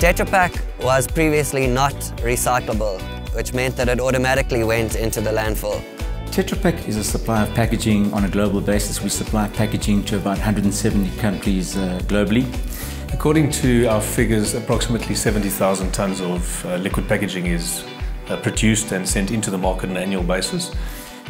Tetra Pak was previously not recyclable, which meant that it automatically went into the landfill. Tetra Pak is a supplier of packaging on a global basis. We supply packaging to about 170 countries uh, globally. According to our figures, approximately 70,000 tonnes of uh, liquid packaging is uh, produced and sent into the market on an annual basis.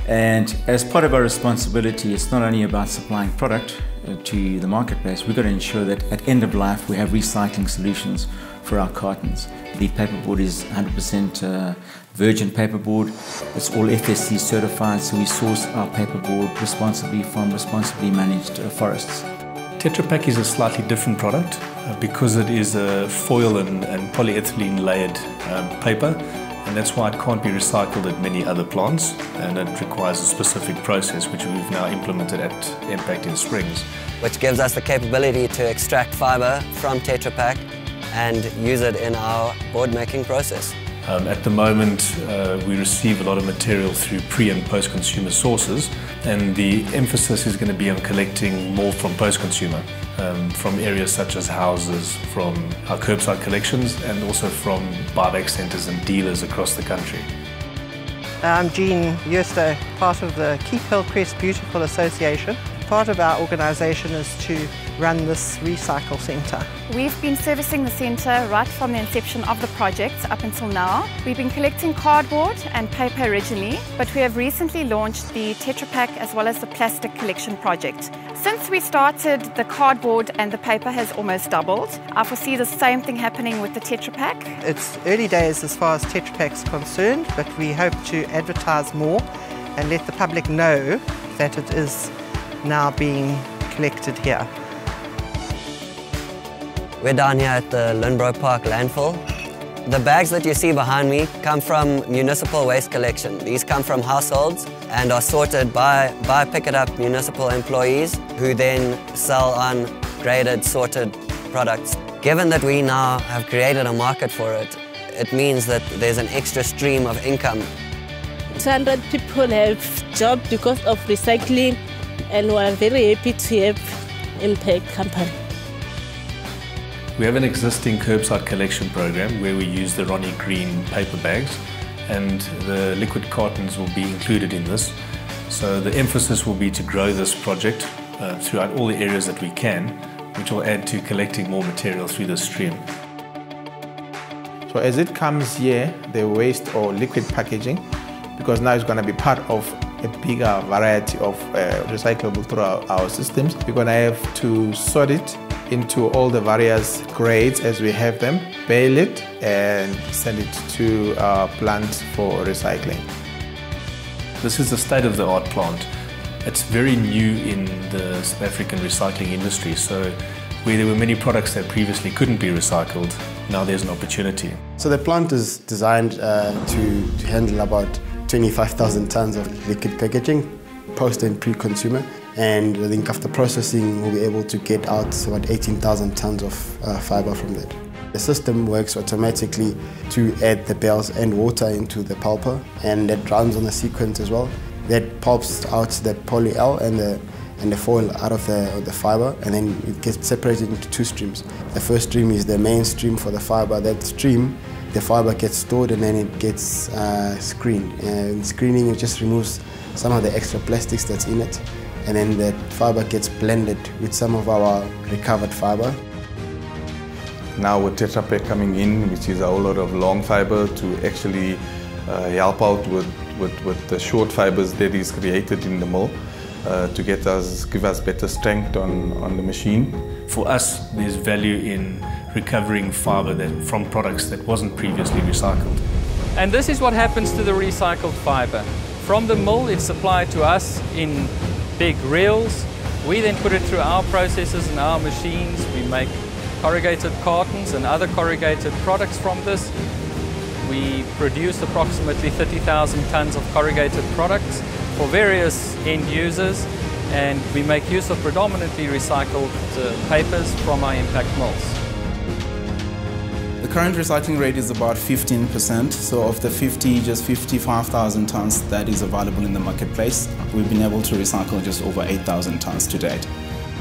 And as part of our responsibility, it's not only about supplying product uh, to the marketplace, we've got to ensure that at end of life we have recycling solutions for our cartons. The paperboard is 100% uh, virgin paperboard. It's all FSC certified, so we source our paperboard responsibly from responsibly managed uh, forests. Tetra Pak is a slightly different product uh, because it is a foil and, and polyethylene layered um, paper and that's why it can't be recycled at many other plants and it requires a specific process which we've now implemented at Mpact in Springs. Which gives us the capability to extract fibre from Tetra Pak and use it in our board making process. Um, at the moment, uh, we receive a lot of material through pre and post consumer sources, and the emphasis is going to be on collecting more from post consumer, um, from areas such as houses, from our curbside collections, and also from buyback centres and dealers across the country. I'm Jean Yusto, part of the Keep Hillcrest Beautiful Association. Part of our organisation is to run this recycle centre. We've been servicing the centre right from the inception of the project up until now. We've been collecting cardboard and paper originally, but we have recently launched the Tetra Pak as well as the plastic collection project. Since we started, the cardboard and the paper has almost doubled. I foresee the same thing happening with the Tetra Pak. It's early days as far as Tetra Pak's concerned, but we hope to advertise more and let the public know that it is now being collected here. We're down here at the Linbro Park landfill. The bags that you see behind me come from municipal waste collection. These come from households and are sorted by, by Pikitup municipal employees who then sell on graded, sorted products. Given that we now have created a market for it, it means that there's an extra stream of income. 200 people have jobs because of recycling and we're very happy to have Mpact Company. We have an existing curbside collection program where we use the Ronnie Green paper bags and the liquid cartons will be included in this. So the emphasis will be to grow this project uh, throughout all the areas that we can, which will add to collecting more material through the stream. So as it comes here, the waste or liquid packaging, because now it's going to be part of a bigger variety of uh, recyclable through our, our systems, we're going to have to sort it into all the various grades as we have them, bale it and send it to our plant for recycling. This is a state-of-the-art plant. It's very new in the South African recycling industry, so where there were many products that previously couldn't be recycled, now there's an opportunity. So the plant is designed uh, to, to handle about 25,000 tons of liquid packaging, post and pre-consumer and I think after processing we'll be able to get out about 18,000 tons of uh, fiber from that. The system works automatically to add the bales and water into the pulper and that runs on a sequence as well. That pulps out the poly-L and the and the foil out of the, of the fiber and then it gets separated into two streams. The first stream is the main stream for the fiber. That stream, the fiber gets stored and then it gets uh, screened. And screening it just removes some of the extra plastics that's in it and then the fiber gets blended with some of our recovered fiber. Now with Tetra Pak coming in, which is a whole lot of long fiber to actually uh, help out with, with, with, the short fibers that is created in the mill uh, to get us, give us better strength on, on the machine. For us, there's value in recovering fiber that, from products that wasn't previously recycled. And this is what happens to the recycled fiber. From the mill, it's supplied to us in big reels. We then put it through our processes and our machines. We make corrugated cartons and other corrugated products from this. We produce approximately 30,000 tons of corrugated products for various end users and we make use of predominantly recycled uh, papers from our Mpact mills current recycling rate is about 15%. So of the 50, just 55,000 tons that is available in the marketplace, we've been able to recycle just over 8,000 tons to date.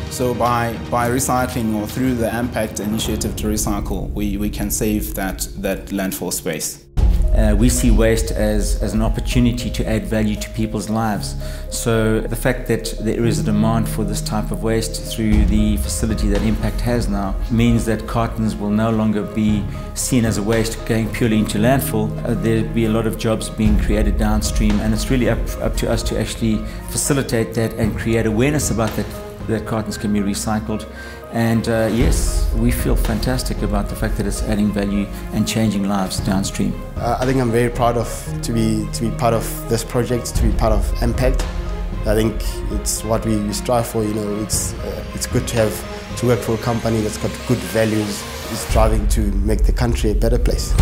So by, by recycling or through the Mpact initiative to recycle, we, we can save that, that landfill space. Uh, we see waste as, as an opportunity to add value to people's lives. So the fact that there is a demand for this type of waste through the facility that Mpact has now means that cartons will no longer be seen as a waste going purely into landfill. Uh, there'll be a lot of jobs being created downstream and it's really up, up to us to actually facilitate that and create awareness about that that cartons can be recycled. And uh, yes, we feel fantastic about the fact that it's adding value and changing lives downstream. Uh, I think I'm very proud of to be to be part of this project, to be part of Mpact. I think it's what we strive for. You know, it's uh, it's good to have to work for a company that's got good values, is striving to make the country a better place.